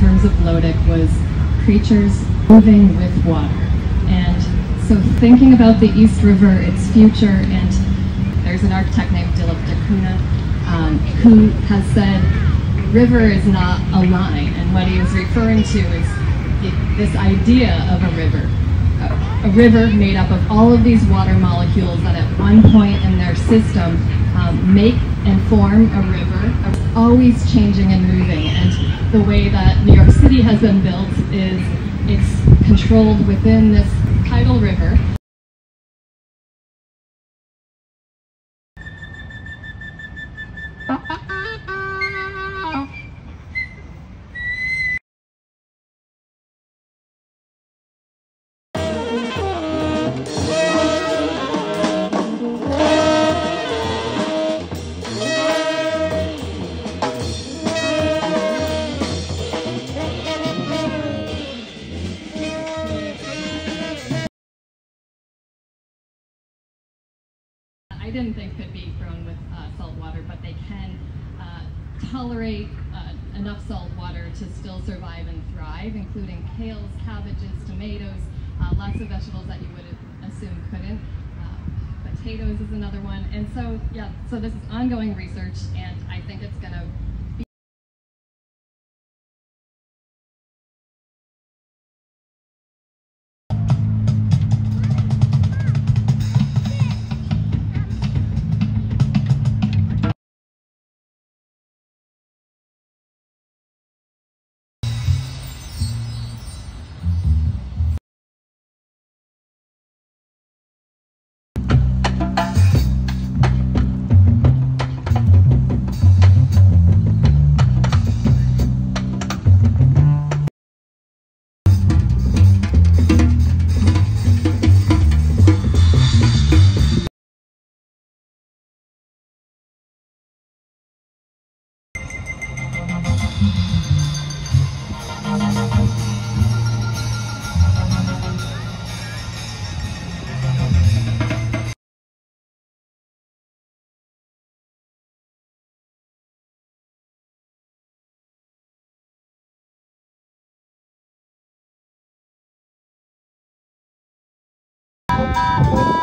terms of Lotic was creatures moving with water. And so thinking about the East River, its future, and there's an architect named Dilip da Cunha um, who has said river is not a line, and what he is referring to is this idea of a river. A, a river made up of all of these water molecules that at one point in their system um, make and form a river, always changing and moving. And the way that New York City has been built is it's controlled within this tidal river. I didn't think could be grown with uh, salt water, but they can uh, tolerate uh, enough salt water to still survive and thrive, including kales, cabbages, tomatoes, uh, lots of vegetables that you would assume couldn't. Uh, potatoes is another one. And so, yeah, so this is ongoing research, and I think it's going to Música